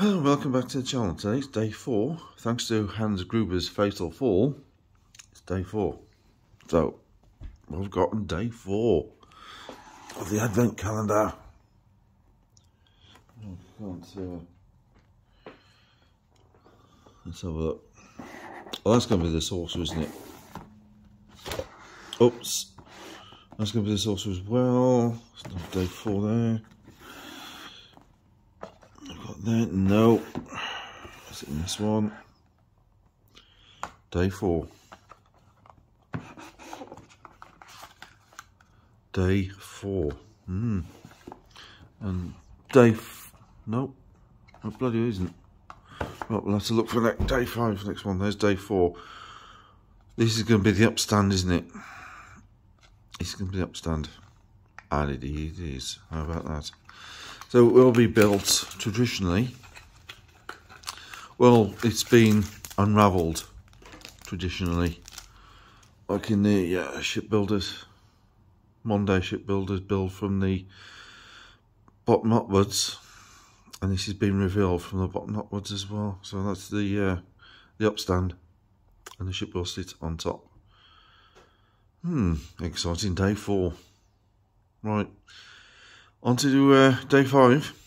Welcome back to the channel. Today's day four. Thanks to Hans Gruber's Fatal Fall, it's day four. So, we've gotten day four of the Advent calendar. Oh, can't, uh, let's have a look. Well, that's going to be the saucer, isn't it? Oops. That's going to be the saucer as well. Day four there there? No. It in this one? Day four. Day four. Hmm. And day. nope. Oh, bloody isn't. Right, we'll have to look for next day five. Next one. There's day four. This is going to be the upstand, isn't it? It's going to be the upstand. And it is. How about that? So it will be built traditionally. Well, it's been unravelled traditionally, like in the uh, shipbuilders, Monday shipbuilders build from the bottom upwards, and this has been revealed from the bottom upwards as well. So that's the uh, the upstand, and the ship will sit on top. Hmm, exciting day four. Right. On to uh, day five.